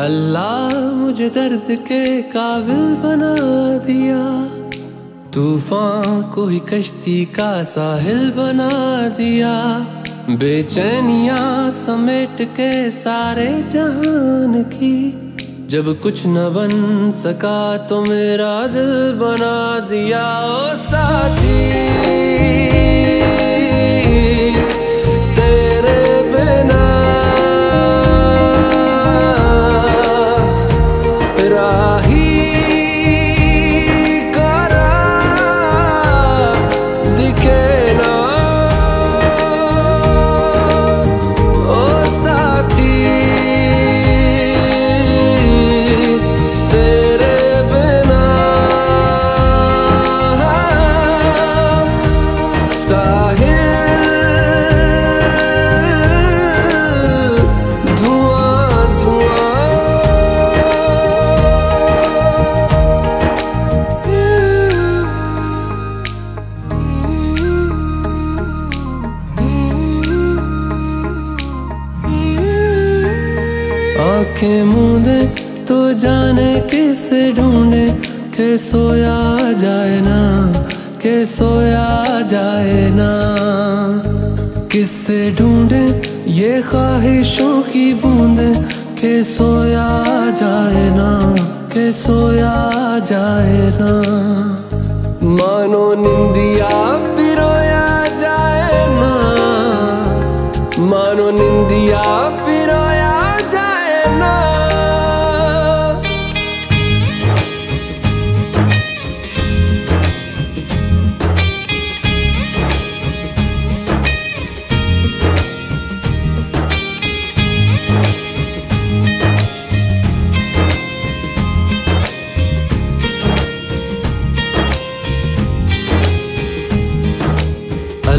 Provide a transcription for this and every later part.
اللہ مجھے درد کے قابل بنا دیا۔ طوفان کو ہی کشتی کا ساحل بنا دیا۔ بے چینیاں سمیٹ کے سارے جہان کی۔ جب کچھ نہ بن سکا تو میرا دل بنا دیا۔ او ساتھی۔ آنکھیں مودے تو جانے کسے ڈھونڈے کہ سویا جائے نا، کہ سویا جائے نا۔ کس سے ڈھونڈے یہ خواہشوں کی بوندے کہ سویا جائے نا، کہ سویا جائے نا۔ مانو نندیا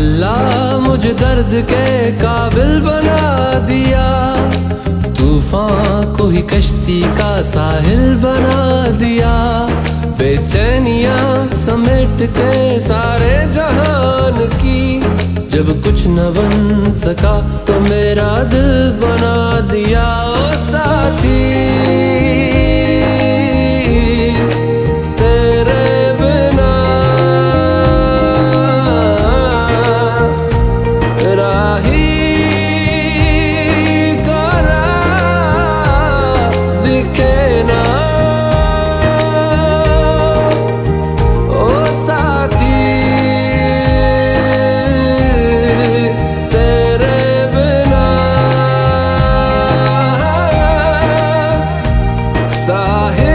اللہ مجھے درد کے قابل بنا دیا، طوفان کو ہی کشتی کا ساحل بنا دیا۔ بے چینیاں سمیٹ کے سارے جہان کی، جب کچھ نہ بن سکا تو میرا دل بنا دیا۔ ساتھی I